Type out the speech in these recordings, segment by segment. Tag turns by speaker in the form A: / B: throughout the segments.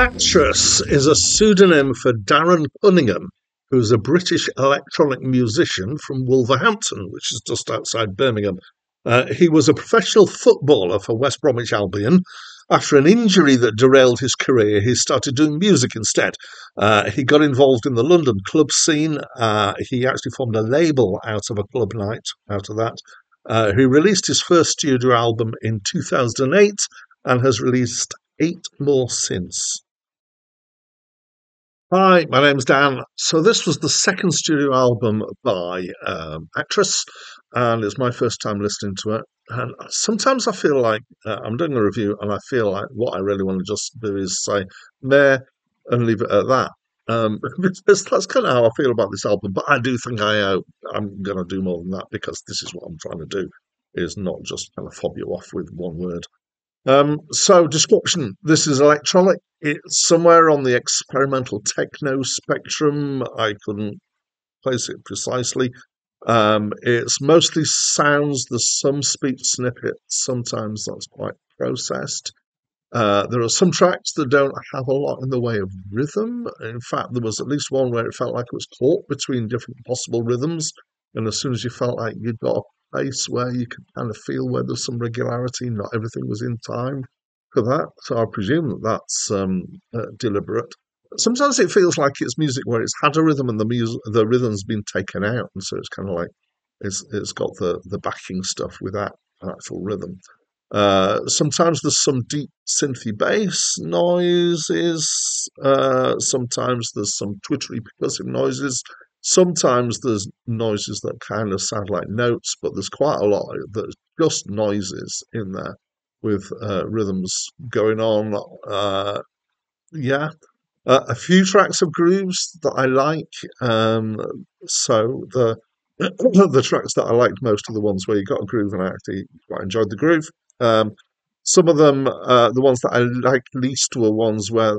A: Actress is a pseudonym for Darren Cunningham, who's a British electronic musician from Wolverhampton, which is just outside Birmingham. Uh, he was a professional footballer for West Bromwich Albion. After an injury that derailed his career, he started doing music instead. Uh, he got involved in the London club scene. Uh, he actually formed a label out of a club night out of that. Uh, he released his first studio album in 2008 and has released eight more since. Hi, my name's Dan. So this was the second studio album by um, Actress, and it's my first time listening to it. And sometimes I feel like uh, I'm doing a review, and I feel like what I really want to just do is say meh and leave it at that. Um, because that's kind of how I feel about this album. But I do think I uh, I'm going to do more than that because this is what I'm trying to do, is not just kind of fob you off with one word. Um, so, description this is electronic. It's somewhere on the experimental techno spectrum. I couldn't place it precisely. Um, it's mostly sounds, there's some speech snippets, sometimes that's quite processed. Uh, there are some tracks that don't have a lot in the way of rhythm. In fact, there was at least one where it felt like it was caught between different possible rhythms. And as soon as you felt like you'd got place where you could kind of feel where there's some regularity. Not everything was in time for that, so I presume that that's um, uh, deliberate. Sometimes it feels like it's music where it's had a rhythm and the the rhythm's been taken out, and so it's kind of like it's it's got the the backing stuff without actual rhythm. Uh, sometimes there's some deep synthy bass noises. Uh, sometimes there's some twittery percussive noises. Sometimes there's noises that kind of sound like notes, but there's quite a lot that's just noises in there with uh, rhythms going on. Uh, yeah, uh, a few tracks of grooves that I like. Um, so the the tracks that I liked most are the ones where you got a groove, and I actually quite enjoyed the groove. Um, some of them, uh, the ones that I liked least, were ones where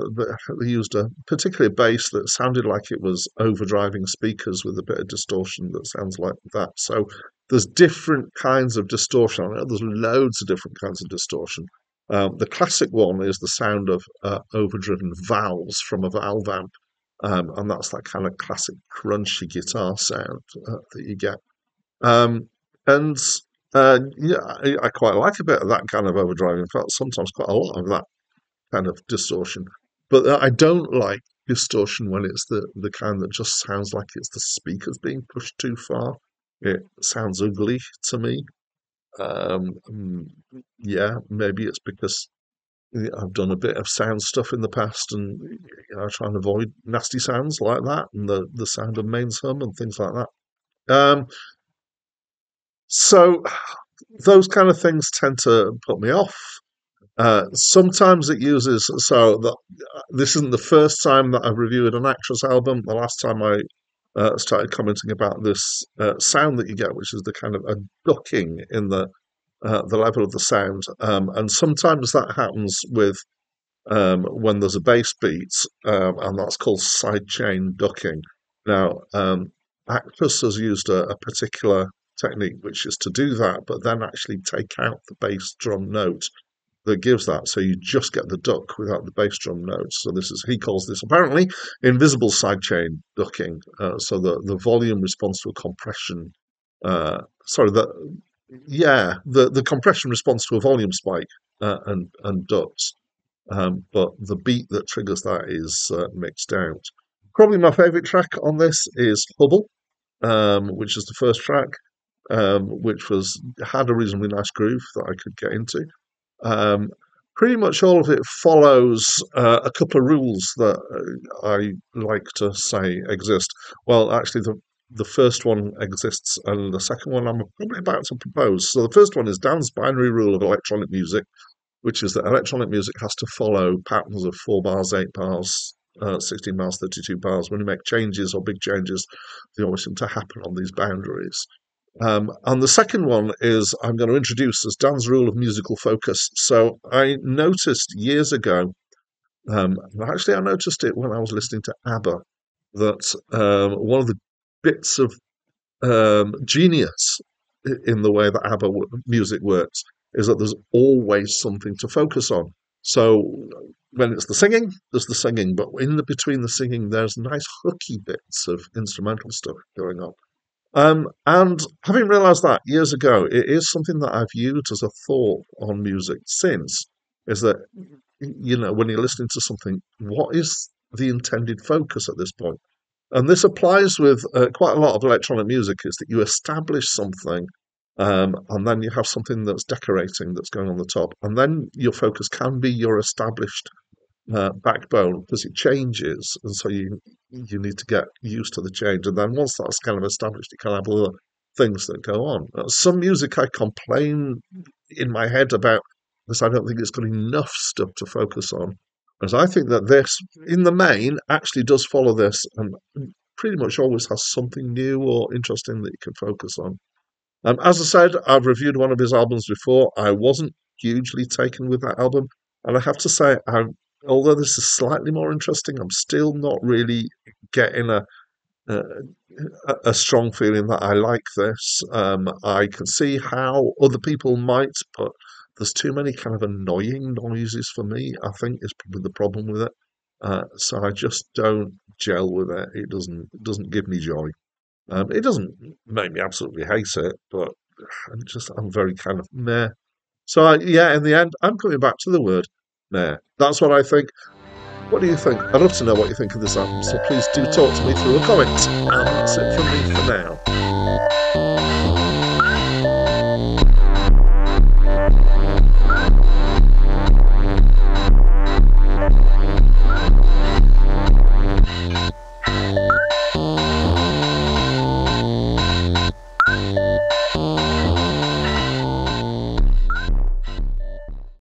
A: they used a particular bass that sounded like it was overdriving speakers with a bit of distortion that sounds like that. So there's different kinds of distortion. I know there's loads of different kinds of distortion. Um, the classic one is the sound of uh, overdriven valves from a valve amp, um, and that's that kind of classic crunchy guitar sound uh, that you get. Um, and uh, yeah, I, I, quite like a bit of that kind of overdrive. In fact, sometimes quite a lot of that kind of distortion. But uh, I don't like distortion when it's the, the kind that just sounds like it's the speakers being pushed too far. It sounds ugly to me. Um, mm, yeah, maybe it's because I've done a bit of sound stuff in the past, and you know, I try and avoid nasty sounds like that, and the the sound of mains hum and things like that. Um, so those kind of things tend to put me off. Uh, sometimes it uses so that this isn't the first time that I've reviewed an actress album. The last time I uh, started commenting about this uh, sound that you get, which is the kind of a ducking in the uh, the level of the sound, um, and sometimes that happens with um, when there's a bass beat, um, and that's called sidechain ducking. Now, um, Actress has used a, a particular technique, which is to do that, but then actually take out the bass drum note that gives that. So you just get the duck without the bass drum notes. So this is he calls this apparently invisible sidechain ducking. Uh, so the the volume responds to a compression. Uh, sorry, the yeah the the compression responds to a volume spike uh, and and ducks. Um, but the beat that triggers that is uh, mixed out. Probably my favourite track on this is Hubble, um, which is the first track um, which was had a reasonably nice groove that I could get into. Um, pretty much all of it follows uh, a couple of rules that uh, I like to say exist. Well, actually, the the first one exists, and the second one I'm probably about to propose. So the first one is Dan's binary rule of electronic music, which is that electronic music has to follow patterns of four bars, eight bars, uh, 16 bars, 32 bars. When you make changes or big changes, they always seem to happen on these boundaries. Um, and the second one is I'm going to introduce as Dan's rule of musical focus. So I noticed years ago, um, actually, I noticed it when I was listening to ABBA, that um, one of the bits of um, genius in the way that ABBA music works is that there's always something to focus on. So when it's the singing, there's the singing, but in the between the singing, there's nice hooky bits of instrumental stuff going on. Um, and having realised that years ago, it is something that I've used as a thought on music since. Is that you know when you're listening to something, what is the intended focus at this point? And this applies with uh, quite a lot of electronic music. Is that you establish something um, and then you have something that's decorating that's going on the top, and then your focus can be your established uh, backbone because it changes, and so you you need to get used to the change. And then once that's kind of established, you can have other things that go on. Uh, some music I complain in my head about because I don't think it's got enough stuff to focus on. As I think that this, in the main, actually does follow this and pretty much always has something new or interesting that you can focus on. Um, as I said, I've reviewed one of his albums before. I wasn't hugely taken with that album, and I have to say, I, although this is slightly more interesting, I'm still not really getting a a, a strong feeling that I like this. Um, I can see how other people might, but there's too many kind of annoying noises for me. I think is probably the problem with it. Uh, so I just don't gel with it. It doesn't it doesn't give me joy. Um, it doesn't make me absolutely hate it, but I'm just I'm very kind of meh. So I, yeah, in the end, I'm coming back to the word meh. That's what I think. What do you think? I'd love to know what you think of this album, so please do talk to me through a comment. And that's it from me for now.